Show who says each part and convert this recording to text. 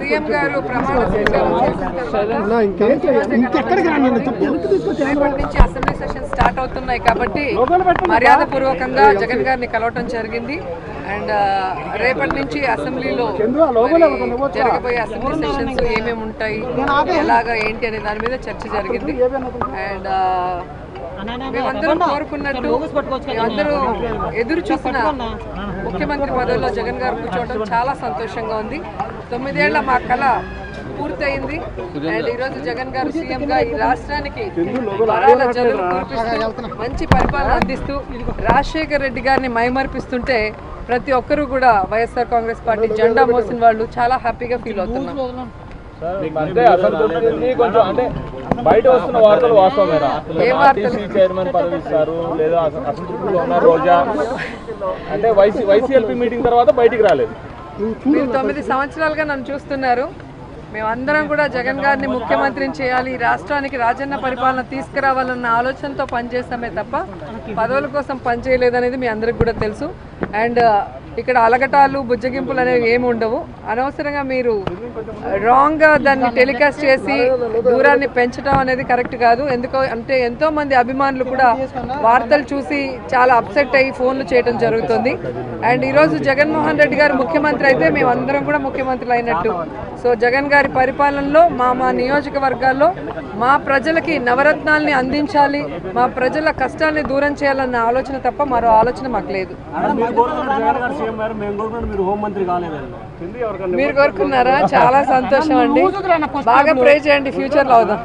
Speaker 1: CM గారు ప్రమాణ రేపటి నుంచి అసెంబ్లీ సెషన్ స్టార్ట్ అవుతున్నాయి కాబట్టి మర్యాద పూర్వకంగా జగన్ గారిని కలవటం జరిగింది. అండ్ రేపటి నుంచి అసెంబ్లీలో జరగబోయే అసెంబ్లీ సెషన్స్ ఏమేమి ఉంటాయి? ఎలాగా ఏంటి అనే దాని మీద చర్చ జరిగింది. అండ్ మేమందరం కోరుకున్నట్టు మేమందరూ ఎదురు చూసిన ముఖ్యమంత్రి పదవిలో జగన్ గారు కూర్చోవడం చాలా సంతోషంగా ఉంది. తొమ్మిదేళ్ళ మా కళ పూర్తయింది. అండ్ ఈరోజు జగన్ గారు సీఎం గా ఈ రాష్ట్రానికి మంచి పరిపాలన అందిస్తూ రాజశేఖర్ రెడ్డి గారిని మైమర్పిస్తుంటే ప్రతి ఒక్కరూ కూడా వైఎస్ఆర్ కాంగ్రెస్ పార్టీ జెండా మోసిన వాళ్ళు చాలా హ్యాపీగా ఫీల్ అవుతున్నారు.
Speaker 2: బయట వస్తున్న వార్తలు? వాస్తవమేనా చైర్మన్ పదవి ఇస్తారు లేదా అసంతృప్తిలో ఉన్నారు రోజా అంటే వైసీ వైసీఎల్పీ మీటింగ్ తర్వాత బయటికి రాలేదు.
Speaker 1: మీరు తొమ్మిది సంవత్సరాలుగా నన్ను చూస్తున్నారు. మేమందరం కూడా జగన్ గారిని ముఖ్యమంత్రిని చేయాలి ఈ రాష్ట్రానికి రాజన్న పరిపాలన తీసుకురావాలన్న ఆలోచనతో పనిచేస్తామే తప్ప పదవుల కోసం పనిచేయలేదనేది మీ అందరికి కూడా తెలుసు. అండ్ ఇక్కడ అలగటాలు బుజ్జగింపులు అనేవి ఏమి ఉండవు. అనవసరంగా మీరు రాంగ్గా దాన్ని టెలికాస్ట్ చేసి దూరాన్ని పెంచడం అనేది కరెక్ట్ కాదు. ఎందుకో అంటే ఎంతో మంది అభిమానులు కూడా వార్తలు చూసి చాలా అప్సెట్ అయ్యి ఫోన్లు చేయడం జరుగుతుంది. అండ్ ఈరోజు జగన్మోహన్ రెడ్డి గారు ముఖ్యమంత్రి అయితే మేమందరం కూడా ముఖ్యమంత్రులు అయినట్టు. సో జగన్ గారి పరిపాలనలో మా మా నియోజకవర్గాల్లో మా ప్రజలకి నవరత్నాల్ని అందించాలి మా ప్రజల కష్టాన్ని దూరం చేయాలన్న ఆలోచన తప్ప మరో ఆలోచన మాకు లేదు. మీరు కోరుకున్నారా? చాలా సంతోషం అండి. బాగా ప్రే చేయండి ఫ్యూచర్లో అవుదాం.